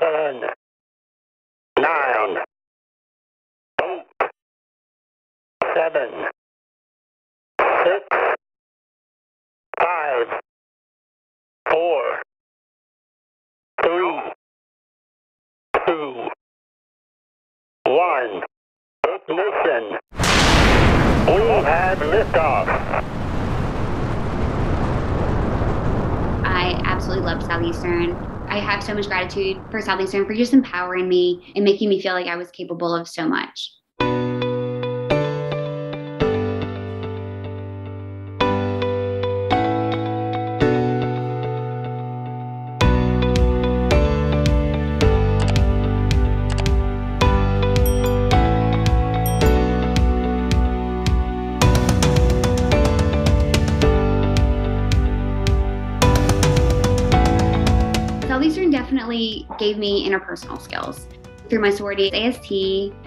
ten, nine, eight, seven, six, five, four, three, two, one. Ignition. We have liftoff. I absolutely love Southeastern. I have so much gratitude for Southeastern for just empowering me and making me feel like I was capable of so much. Definitely gave me interpersonal skills. Through my sorority AST,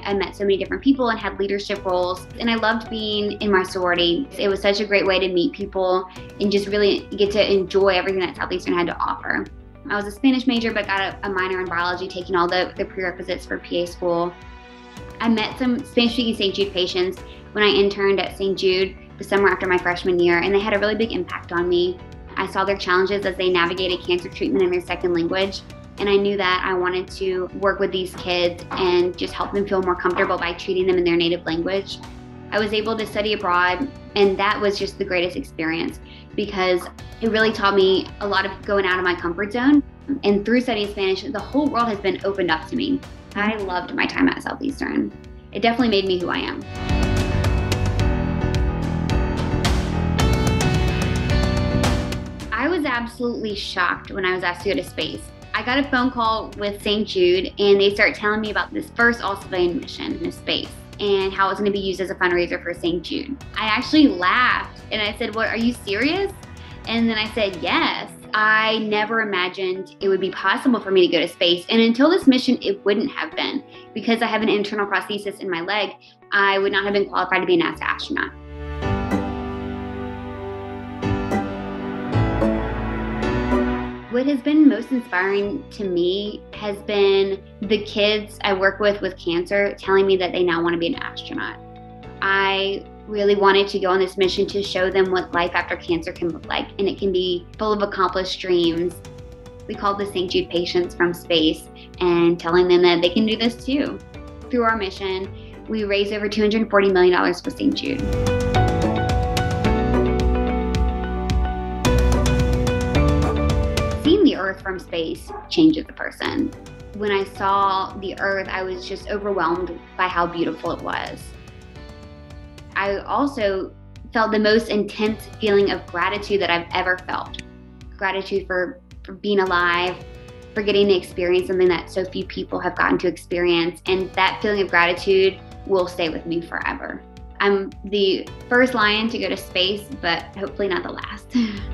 I met so many different people and had leadership roles, and I loved being in my sorority. It was such a great way to meet people and just really get to enjoy everything that Southeastern had to offer. I was a Spanish major, but got a, a minor in biology, taking all the, the prerequisites for PA school. I met some Spanish speaking St. Jude patients when I interned at St. Jude the summer after my freshman year, and they had a really big impact on me. I saw their challenges as they navigated cancer treatment in their second language. And I knew that I wanted to work with these kids and just help them feel more comfortable by treating them in their native language. I was able to study abroad, and that was just the greatest experience because it really taught me a lot of going out of my comfort zone. And through studying Spanish, the whole world has been opened up to me. I loved my time at Southeastern. It definitely made me who I am. I was absolutely shocked when I was asked to go to space. I got a phone call with St. Jude, and they start telling me about this first all civilian mission into space and how it's going to be used as a fundraiser for St. Jude. I actually laughed and I said, What, are you serious? And then I said, Yes. I never imagined it would be possible for me to go to space. And until this mission, it wouldn't have been. Because I have an internal prosthesis in my leg, I would not have been qualified to be a NASA astronaut. What has been most inspiring to me has been the kids I work with with cancer telling me that they now want to be an astronaut. I really wanted to go on this mission to show them what life after cancer can look like, and it can be full of accomplished dreams. We called the St. Jude patients from space and telling them that they can do this too. Through our mission, we raised over $240 million for St. Jude. From space changes a person. When I saw the earth, I was just overwhelmed by how beautiful it was. I also felt the most intense feeling of gratitude that I've ever felt. Gratitude for, for being alive, for getting to experience something that so few people have gotten to experience. And that feeling of gratitude will stay with me forever. I'm the first lion to go to space, but hopefully not the last.